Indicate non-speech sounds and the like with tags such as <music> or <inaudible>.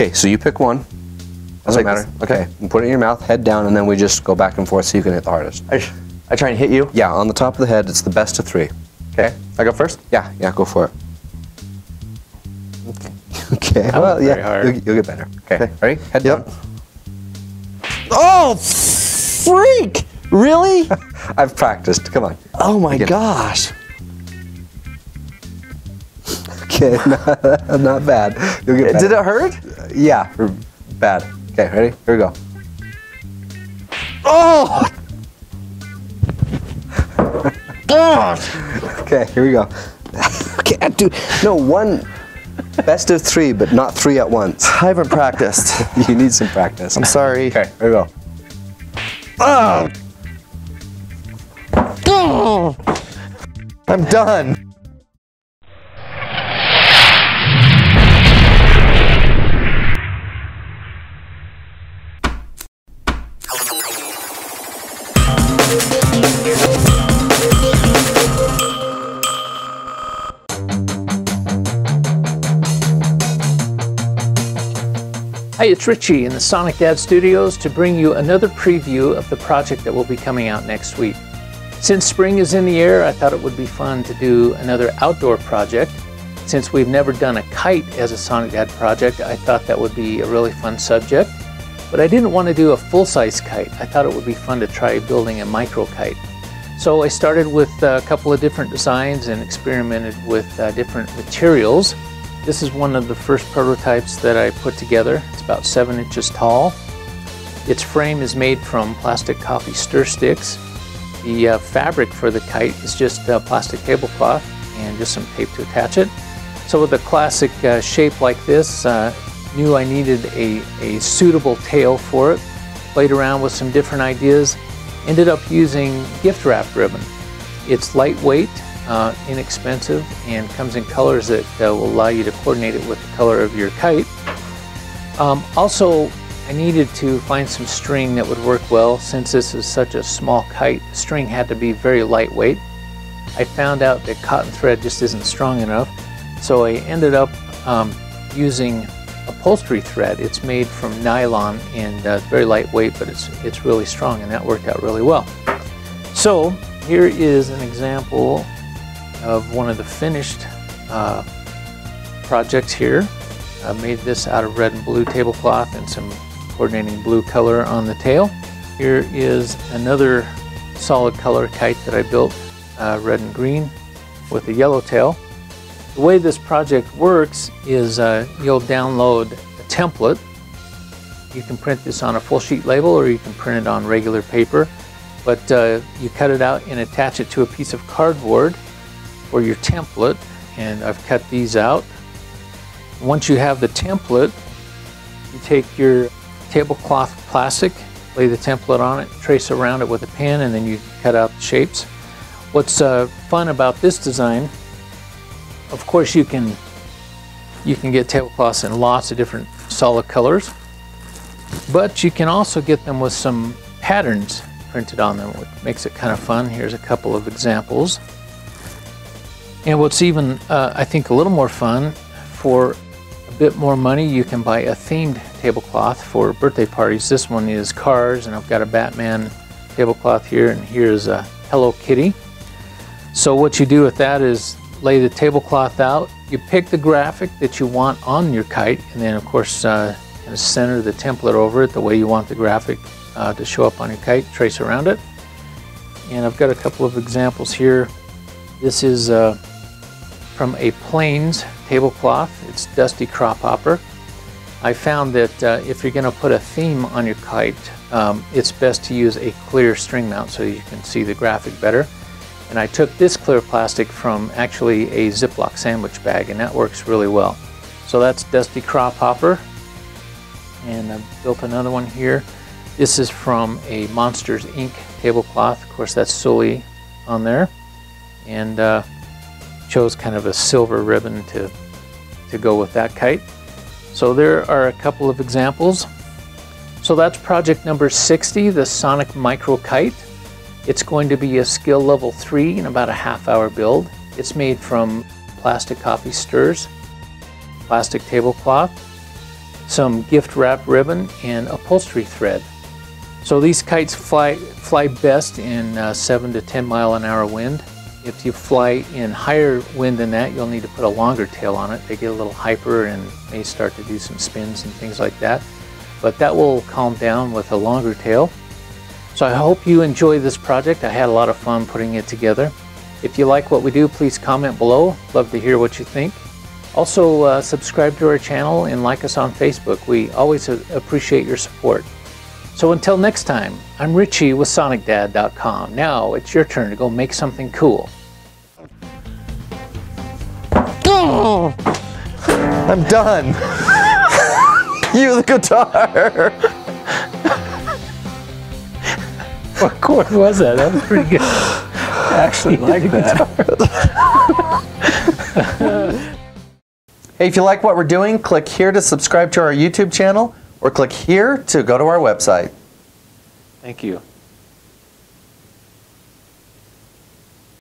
Okay, so you pick one. Doesn't matter. this. Okay. Okay. Put it in your mouth, head down, and then we just go back and forth so you can hit the hardest. I, I try and hit you. Yeah, on the top of the head, it's the best of three. Okay. I go first. Yeah, yeah, go for it. Okay. <laughs> Okay. Well, yeah. You'll, you'll get better. Okay. Okay. Ready? Head Yep. down. Oh, freak! Really? <laughs> I've practiced. Come on. oh my Again. gosh. Okay, <laughs> not, not bad. You'll get better. Did it hurt? Yeah, bad. Okay, ready? Here we go. Oh! God! Okay, here we go. <laughs> okay, dude. No, one best of three, but not three at once. I haven't practiced. <laughs> You need some practice. I'm sorry. Okay, here we go. Oh. Oh. I'm done. Hi, it's Richie in the Sonic Dad Studios to bring you another preview of the project that will be coming out next week. Since spring is in the air, I thought it would be fun to do another outdoor project. Since we've never done a kite as a Sonic Dad project, I thought that would be a really fun subject. But I didn't want to do a full-size kite. I thought it would be fun to try building a micro kite. So I started with a couple of different designs and experimented with uh, different materials. This is one of the first prototypes that I put together. It's about seven inches tall. Its frame is made from plastic coffee stir sticks. The uh, fabric for the kite is just uh, plastic tablecloth and just some tape to attach it. So with a classic uh, shape like this, uh, knew I needed a, a suitable tail for it. Played around with some different ideas. Ended up using gift wrap ribbon. It's lightweight, uh, inexpensive, and comes in colors that uh, will allow you to coordinate it with the color of your kite. Um, also, I needed to find some string that would work well. Since this is such a small kite, string had to be very lightweight. I found out that cotton thread just isn't strong enough, so I ended up um, using upholstery thread. It's made from nylon and uh, very lightweight, but it's, it's really strong, and that worked out really well. So here is an example of one of the finished uh, projects here. I made this out of red and blue tablecloth and some coordinating blue color on the tail. Here is another solid color kite that I built, uh, red and green with a yellow tail. The way this project works is uh, you'll download a template. You can print this on a full sheet label or you can print it on regular paper, but uh, you cut it out and attach it to a piece of cardboard for your template. And I've cut these out. Once you have the template, you take your tablecloth plastic, lay the template on it, trace around it with a pen, and then you cut out the shapes. What's uh, fun about this design, of course you can you can get tablecloths in lots of different solid colors, but you can also get them with some patterns printed on them, which makes it kind of fun. Here's a couple of examples. And what's even, uh, I think, a little more fun, for a bit more money, you can buy a themed tablecloth for birthday parties. This one is cars, and I've got a Batman tablecloth here, and here's a Hello Kitty. So what you do with that is lay the tablecloth out. You pick the graphic that you want on your kite, and then of course uh, kind of center the template over it the way you want the graphic uh, to show up on your kite. Trace around it. And I've got a couple of examples here. This is uh, from a Planes tablecloth. It's Dusty Crophopper. I found that uh, if you're going to put a theme on your kite, um, it's best to use a clear string mount so you can see the graphic better. And I took this clear plastic from actually a Ziploc sandwich bag, and that works really well. So that's Dusty Crophopper. And I built another one here. This is from a Monsters Inc. tablecloth. Of course, that's Sully on there. And uh, chose kind of a silver ribbon to, to go with that kite. So there are a couple of examples. So that's project number 60, the Sonic Micro Kite. It's going to be a skill level 3 in about a half hour build. It's made from plastic coffee stirs, plastic tablecloth, some gift wrap ribbon, and upholstery thread. So these kites fly, fly best in uh, 7 to 10 mile an hour wind. If you fly in higher wind than that, you'll need to put a longer tail on it. They get a little hyper and may start to do some spins and things like that. But that will calm down with a longer tail. So I hope you enjoy this project. I had a lot of fun putting it together. If you like what we do, please comment below. Love to hear what you think. Also, uh, subscribe to our channel and like us on Facebook. We always appreciate your support. So until next time, I'm Richie with SonicDad.com. Now it's your turn to go make something cool. <laughs> I'm done. <laughs> you the guitar. <laughs> What chord was that? That was pretty good. I actually like that. hey, if you like what we're doing, click here to subscribe to our YouTube channel or click here to go to our website. Thank you.